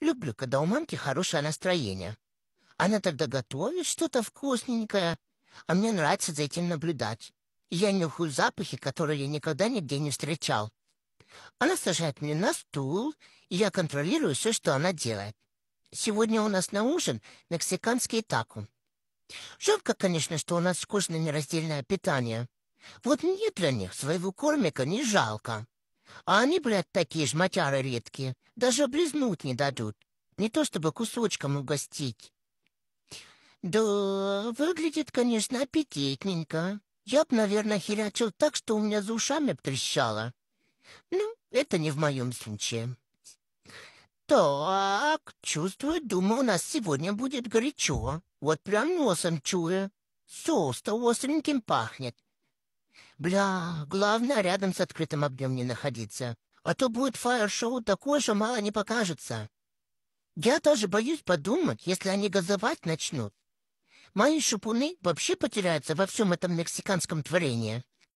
Люблю, когда у мамки хорошее настроение. Она тогда готовит что-то вкусненькое, а мне нравится за этим наблюдать. Я нюхаю запахи, которые я никогда нигде не встречал. Она сажает меня на стул, и я контролирую все, что она делает. Сегодня у нас на ужин мексиканский тако. Жалко, конечно, что у нас скучное нераздельное питание. Вот мне для них своего кормика не жалко. А они, блядь, такие жматяры редкие, даже облизнуть не дадут. Не то чтобы кусочком угостить. Да, выглядит, конечно, аппетитненько. Я б, наверное, херячил так, что у меня за ушами трещало. Ну, это не в моем случае. Так, чувствую, думаю, у нас сегодня будет горячо. Вот прям носом чую. Соус-то остреньким пахнет. Бля, главное, рядом с открытым огнем не находиться. А то будет фаер-шоу такое, что мало не покажется. Я тоже боюсь подумать, если они газовать начнут. Мои шупуны вообще потеряются во всем этом мексиканском творении.